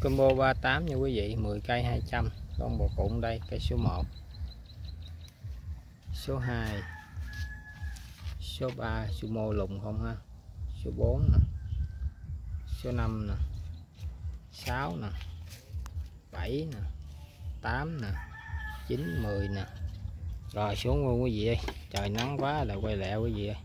combo 38 nha quý vị 10 cây 200 con bò cụm đây, cây số 1 số 2 số 3 sumo lùng không ha? Số 4 nè. Số 5 nè. 6 nè. 7 nè. 8 nè. 9 10 nè. Rồi, xuống luôn quý vị ơi. Trời nắng quá là quay lẹ quý vị ơi.